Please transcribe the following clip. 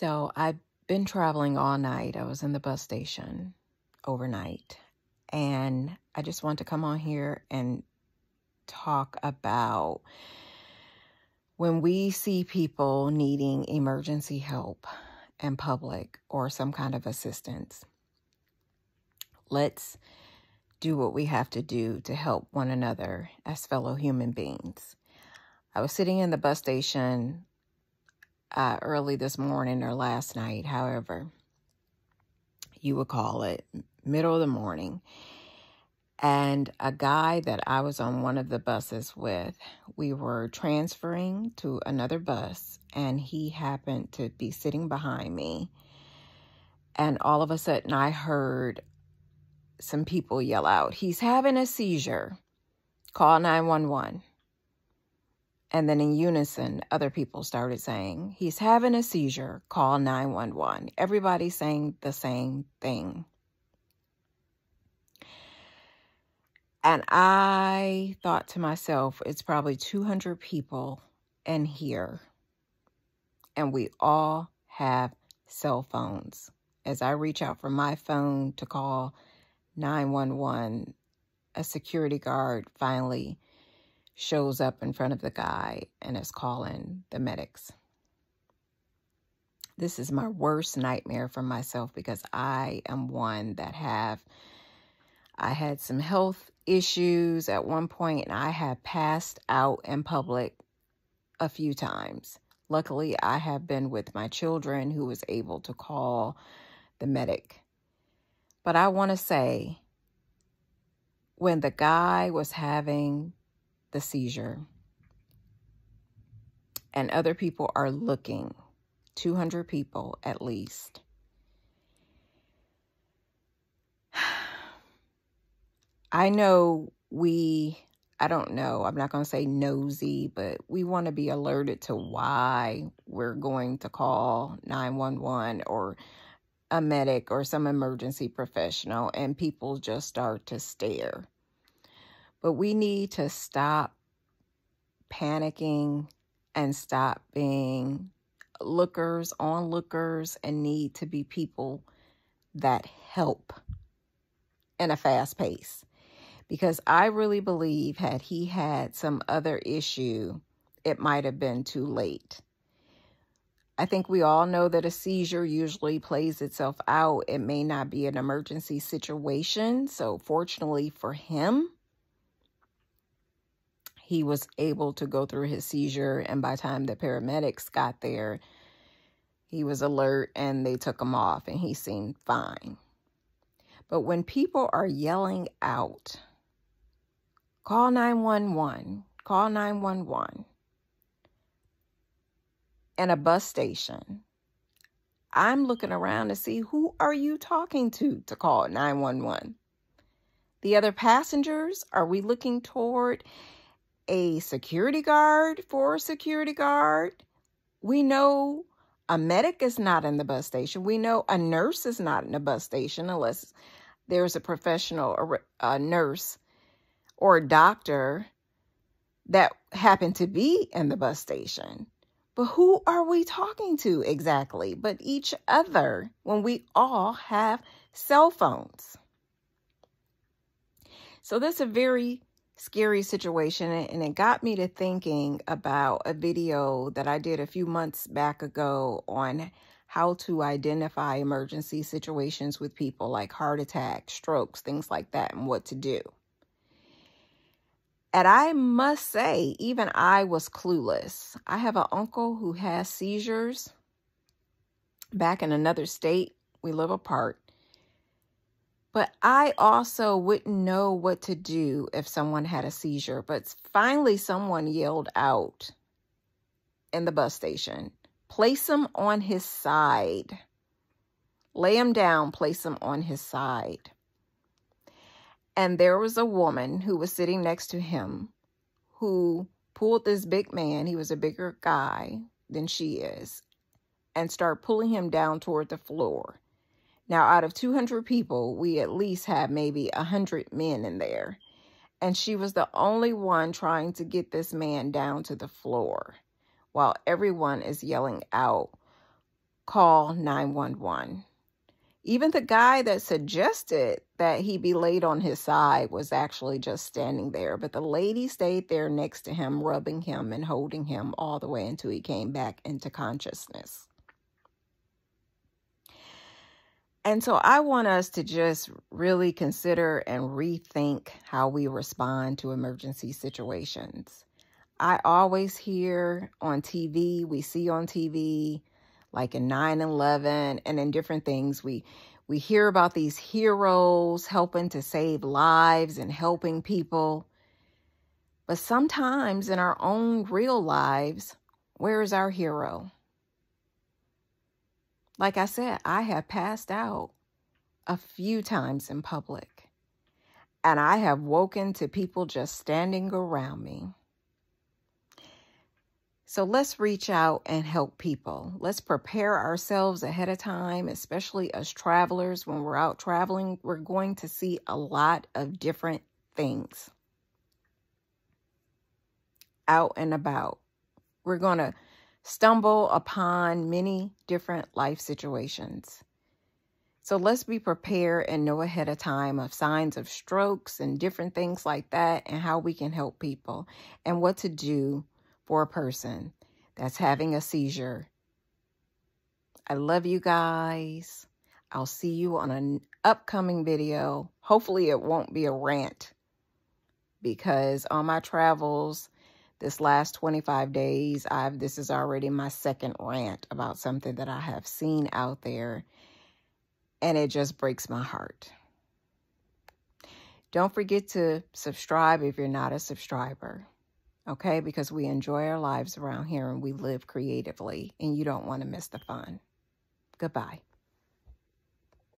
So I've been traveling all night. I was in the bus station overnight. And I just want to come on here and talk about when we see people needing emergency help in public or some kind of assistance. Let's do what we have to do to help one another as fellow human beings. I was sitting in the bus station uh, early this morning or last night, however you would call it, middle of the morning. And a guy that I was on one of the buses with, we were transferring to another bus, and he happened to be sitting behind me. And all of a sudden, I heard some people yell out, He's having a seizure. Call 911. And then in unison, other people started saying, He's having a seizure. Call 911. Everybody saying the same thing. And I thought to myself, it's probably 200 people in here. And we all have cell phones. As I reach out for my phone to call 911, a security guard finally shows up in front of the guy and is calling the medics. This is my worst nightmare for myself because I am one that have I had some health issues at one point and I have passed out in public a few times. Luckily, I have been with my children who was able to call the medic. But I want to say when the guy was having the seizure and other people are looking, 200 people at least. I know we, I don't know, I'm not going to say nosy, but we want to be alerted to why we're going to call 911 or a medic or some emergency professional, and people just start to stare. But we need to stop panicking and stop being lookers, onlookers, and need to be people that help in a fast pace. Because I really believe, had he had some other issue, it might have been too late. I think we all know that a seizure usually plays itself out. It may not be an emergency situation. So, fortunately for him, he was able to go through his seizure. And by the time the paramedics got there, he was alert and they took him off and he seemed fine. But when people are yelling out, call 911, call 911, in a bus station, I'm looking around to see who are you talking to to call 911? The other passengers, are we looking toward a security guard for a security guard. We know a medic is not in the bus station. We know a nurse is not in the bus station unless there's a professional a nurse or a doctor that happened to be in the bus station. But who are we talking to exactly? But each other when we all have cell phones. So that's a very scary situation and it got me to thinking about a video that I did a few months back ago on how to identify emergency situations with people like heart attacks, strokes, things like that, and what to do. And I must say, even I was clueless. I have an uncle who has seizures back in another state. We live apart. But I also wouldn't know what to do if someone had a seizure. But finally, someone yelled out in the bus station place him on his side. Lay him down, place him on his side. And there was a woman who was sitting next to him who pulled this big man, he was a bigger guy than she is, and started pulling him down toward the floor. Now, out of 200 people, we at least had maybe 100 men in there. And she was the only one trying to get this man down to the floor while everyone is yelling out call 911. Even the guy that suggested that he be laid on his side was actually just standing there, but the lady stayed there next to him, rubbing him and holding him all the way until he came back into consciousness. And so I want us to just really consider and rethink how we respond to emergency situations. I always hear on TV, we see on TV, like in 9-11 and in different things, we we hear about these heroes helping to save lives and helping people. But sometimes in our own real lives, where is our hero? Like I said, I have passed out a few times in public, and I have woken to people just standing around me. So let's reach out and help people. Let's prepare ourselves ahead of time, especially as travelers. When we're out traveling, we're going to see a lot of different things out and about. We're going to stumble upon many different life situations. So let's be prepared and know ahead of time of signs of strokes and different things like that and how we can help people and what to do for a person that's having a seizure. I love you guys. I'll see you on an upcoming video. Hopefully it won't be a rant because on my travels, this last 25 days, I've this is already my second rant about something that I have seen out there and it just breaks my heart. Don't forget to subscribe if you're not a subscriber. Okay? Because we enjoy our lives around here and we live creatively and you don't want to miss the fun. Goodbye.